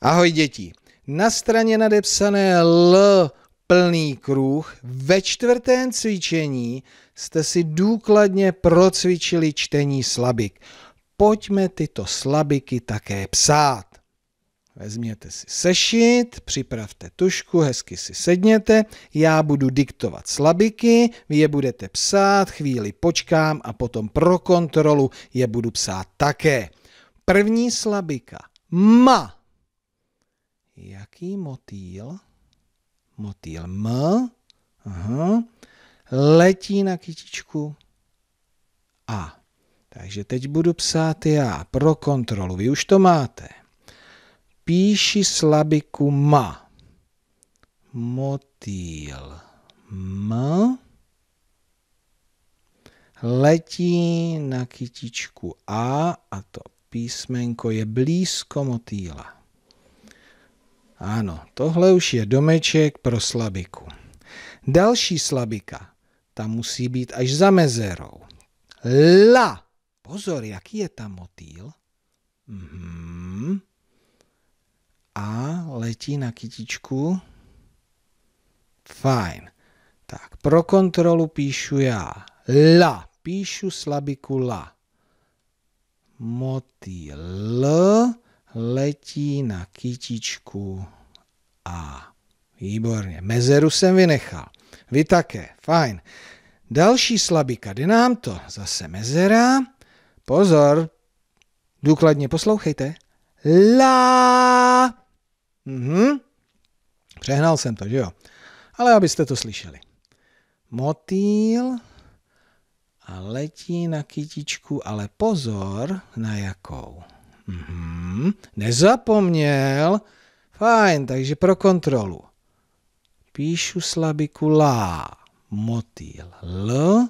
Ahoj děti. Na straně nadepsané L plný kruh ve čtvrtém cvičení jste si důkladně procvičili čtení slabik. Pojďme tyto slabiky také psát. Vezměte si sešit, připravte tušku, hezky si sedněte, já budu diktovat slabiky, vy je budete psát, chvíli počkám a potom pro kontrolu je budu psát také. První slabika. Ma. Jaký motýl? Motýl M. Aha. Letí na kytičku A. Takže teď budu psát já pro kontrolu. Vy už to máte. Píši slabiku ma. Motýl M. Letí na kytičku A a to písmenko je blízko motýla. Ano, tohle už je domeček pro slabiku. Další slabika, ta musí být až za mezerou. La. Pozor, jaký je tam motýl? Mhm. A letí na kytičku. Fajn. Tak, pro kontrolu píšu já. La. Píšu slabiku la. Motýl letí na kytičku A. Výborně. Mezeru jsem vynechal. Vy také. Fajn. Další slabika. Jde nám to. Zase mezera. Pozor. Důkladně poslouchejte. La. Mhm. Přehnal jsem to, že jo? Ale abyste to slyšeli. Motýl a letí na kytičku, ale pozor na jakou. Mhm, nezapomněl. Fajn, takže pro kontrolu. Píšu slabiku lá. Motýl L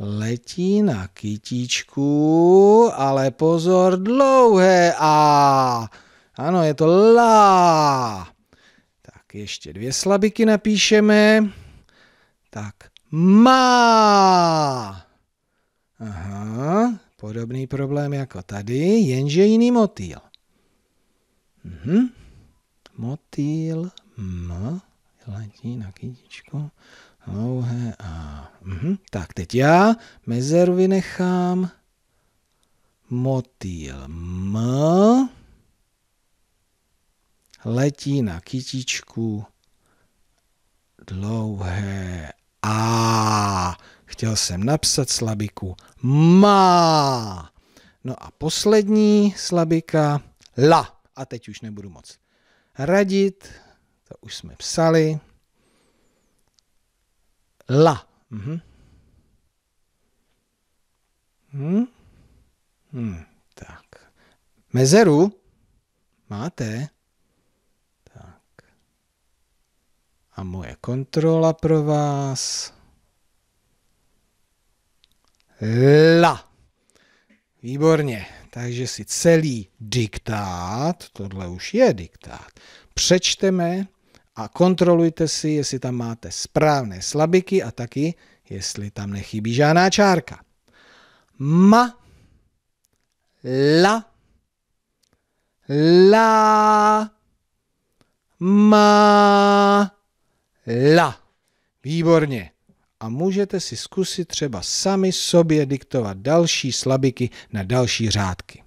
letí na kytičku, ale pozor, dlouhé A. Ano, je to lá. Tak ještě dvě slabiky napíšeme. Tak má. Aha, Podobný problém jako tady, jenže jiný motýl. Mhm. Motýl M letí na kytičku. Dlouhé A. Mhm. Tak teď já mezeru vynechám. Motýl M letí na kytičku dlouhé A. Chtěl jsem napsat slabiku má. No a poslední slabika la. A teď už nebudu moc radit, to už jsme psali. La. Mhm. Hm? Hm, tak. Mezeru máte? Tak. A moje kontrola pro vás. La. Výborně. Takže si celý diktát, tohle už je diktát, přečteme a kontrolujte si, jestli tam máte správné slabiky a taky, jestli tam nechybí žádná čárka. Ma, la, la, ma, la. Výborně a můžete si zkusit třeba sami sobě diktovat další slabiky na další řádky.